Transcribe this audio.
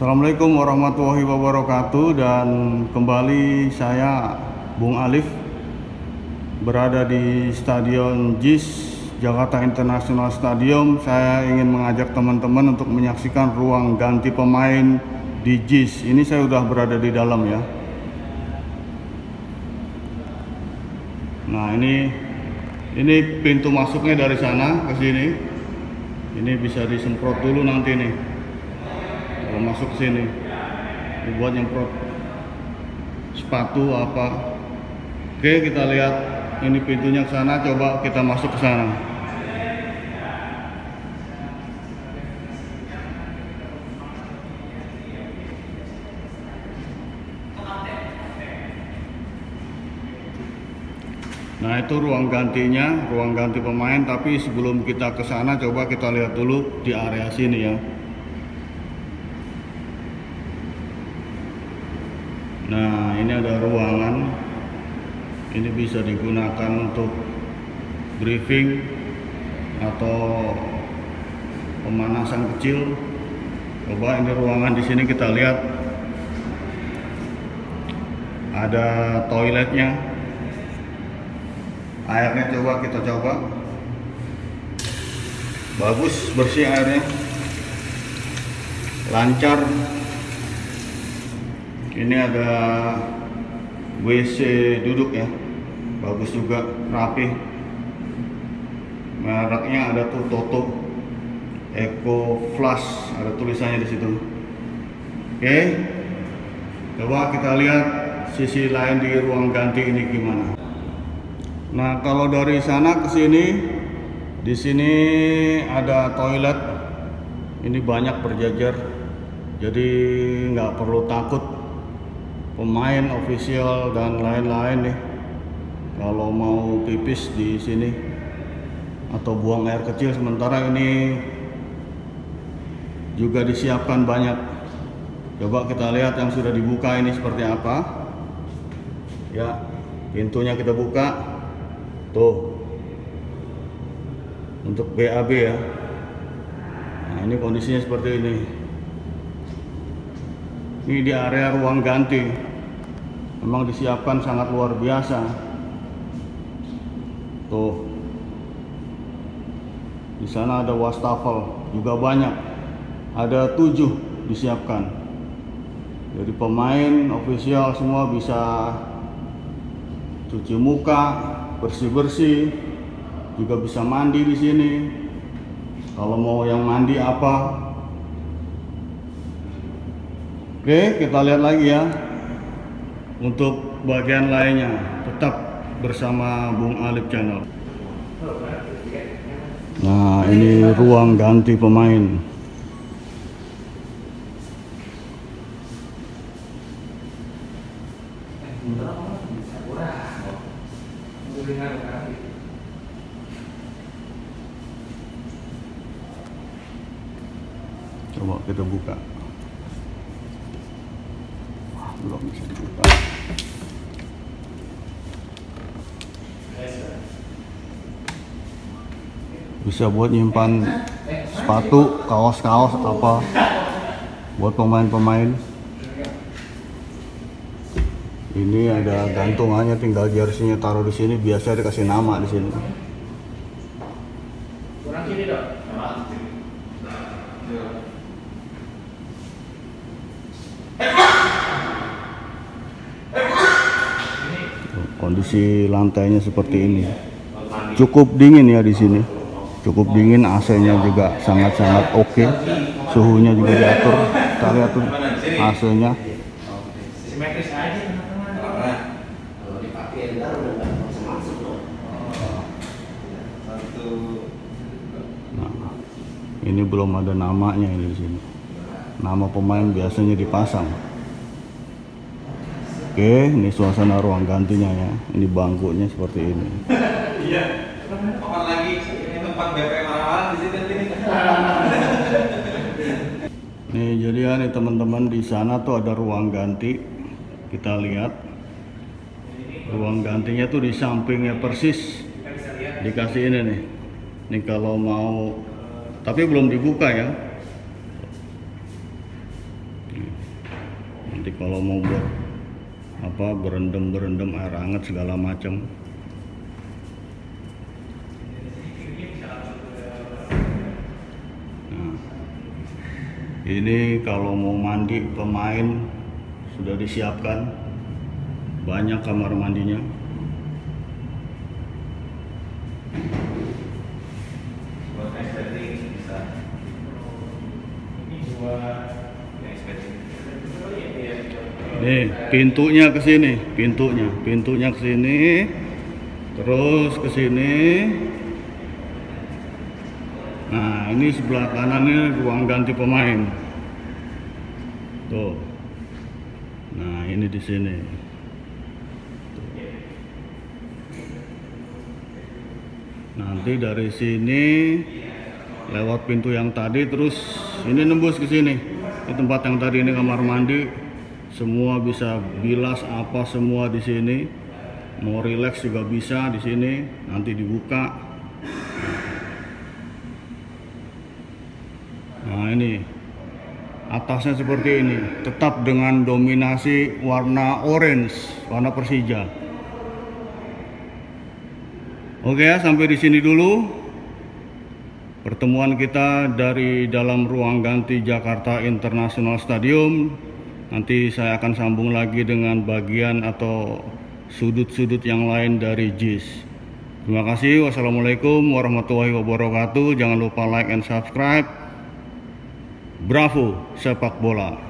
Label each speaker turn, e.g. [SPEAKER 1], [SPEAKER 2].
[SPEAKER 1] Assalamualaikum warahmatullahi wabarakatuh dan kembali saya Bung Alif berada di Stadion JIS Jakarta International Stadium. Saya ingin mengajak teman-teman untuk menyaksikan ruang ganti pemain di JIS. Ini saya sudah berada di dalam ya. Nah ini ini pintu masuknya dari sana ke sini. Ini bisa disemprot dulu nanti nih kalau masuk sini dibuat nyemprot sepatu apa oke kita lihat ini pintunya ke sana coba kita masuk ke sana Nah itu ruang gantinya, ruang ganti pemain. Tapi sebelum kita ke sana, coba kita lihat dulu di area sini ya. Nah, ini ada ruangan. Ini bisa digunakan untuk briefing atau pemanasan kecil. Coba ini ruangan di sini kita lihat. Ada toiletnya. Airnya coba kita coba. Bagus bersih airnya. Lancar ini ada WC duduk ya. Bagus juga rapi. Mereknya ada tuh Toto. Eco Flash ada tulisannya di situ. Oke. Coba kita lihat sisi lain di ruang ganti ini gimana. Nah kalau dari sana ke sini di sini ada toilet. Ini banyak berjajar jadi nggak perlu takut pemain official dan lain-lain nih. Kalau mau pipis di sini atau buang air kecil sementara ini juga disiapkan banyak. Coba kita lihat yang sudah dibuka ini seperti apa. Ya pintunya kita buka. Tuh. Untuk BAB ya. Nah ini kondisinya seperti ini. Ini di area ruang ganti memang disiapkan sangat luar biasa. Tuh. Di sana ada wastafel juga banyak. Ada tujuh disiapkan. Jadi pemain ofisial semua bisa cuci muka bersih-bersih juga bisa mandi di sini. Kalau mau yang mandi apa? Oke kita lihat lagi ya untuk bagian lainnya tetap bersama Bung Alif Channel. Nah, ini ruang ganti pemain. Coba kita buka belum bisa dibuka bisa buat nyimpan sepatu kaos-kaos apa. Buat pemain-pemain. Ini ada gantungannya tinggal jersinya taruh di sini. Biasa dikasih nama di sini. Kondisi lantainya seperti ini. Cukup dingin ya di sini cukup dingin AC-nya juga sangat-sangat oke okay. suhunya juga diatur kita lihat tuh AC-nya nah, ini belum ada namanya ini di sini nama pemain biasanya dipasang Oke, ini suasana ruang gantinya ya. Ini bangkunya seperti ini. Iya. Nih, jadi ya nih teman-teman di sana tuh ada ruang ganti. Kita lihat. Ruang gantinya tuh di sampingnya persis dikasih ini nih. Ini kalau mau tapi belum dibuka ya. nanti kalau mau buat apa berendam berendam air hangat segala macam ini kalau mau mandi pemain sudah disiapkan banyak kamar mandinya Nih, pintunya ke sini, pintunya, pintunya ke sini. Terus ke sini. Nah, ini sebelah kanan ini ruang ganti pemain. Tuh. Nah, ini di sini. Nanti dari sini lewat pintu yang tadi terus ini nembus ke sini. Di tempat yang tadi ini kamar mandi semua bisa bilas apa semua di sini mau relax juga bisa di sini nanti dibuka nah ini atasnya seperti ini tetap dengan dominasi warna orange warna Persija oke ya sampai di sini dulu pertemuan kita dari dalam ruang ganti Jakarta International Stadium Nanti saya akan sambung lagi dengan bagian atau sudut-sudut yang lain dari JIS. Terima kasih. Wassalamualaikum warahmatullahi wabarakatuh. Jangan lupa like and subscribe. Bravo sepak bola.